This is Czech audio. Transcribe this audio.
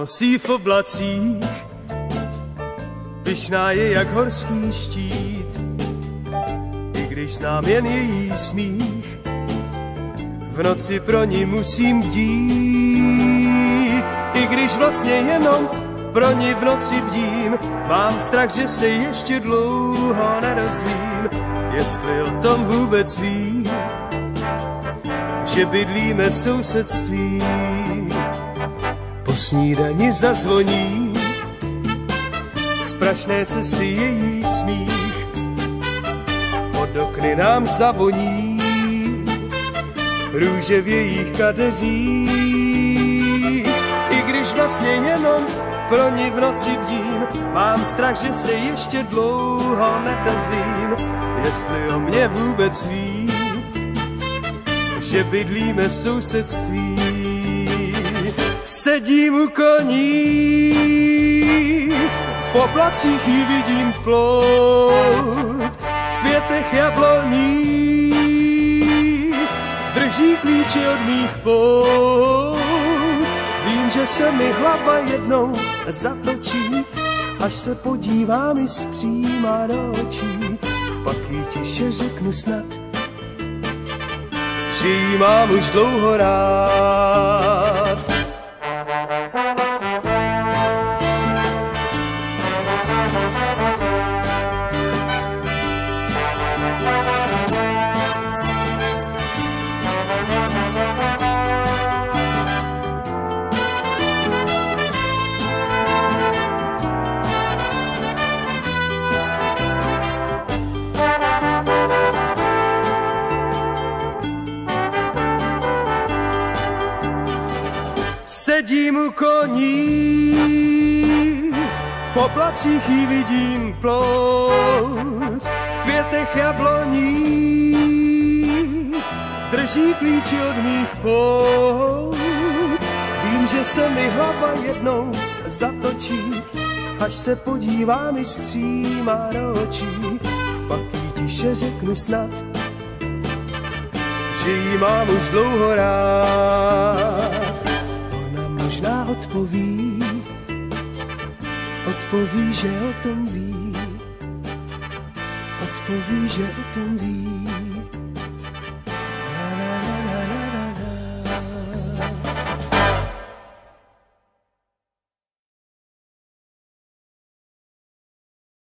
nosí v oblacích, pyšná je jak horský štít, i když znám jen její smích, v noci pro ní musím bdít, i když vlastně jenom pro ní v noci bdím, mám strach, že se ještě dlouho nedozvím, jestli o tom vůbec ví, že bydlíme v sousedství. Po snídani zazvoní z prašné cesty její smích, pod okny nám zavoní růže v jejich kadeřích. I když vlastně jenom pro ní v noci bdím, mám strach, že se ještě dlouho nedozvím, jestli o mě vůbec ví, že bydlíme v sousedství. Sedím u koní, v poplacích ji vidím plout, v květech jabloní, drží klíče od mých pout. Vím, že se mi hlava jednou zatočí, až se podívám i zpříma do očí. Pak jí tiše řeknu snad, že jí mám už dlouho rád. Sedím u koní, v oblacích ji vidím plout, květech jabloní, drží klíči od mých pout. Vím, že se mi hlava jednou zatočí, až se podívám i zpříma do očí, pak jí tiše řeknu snad, že jí mám už dlouho rád. Možná odpoví, odpoví, že o tom ví, odpoví, že o tom ví.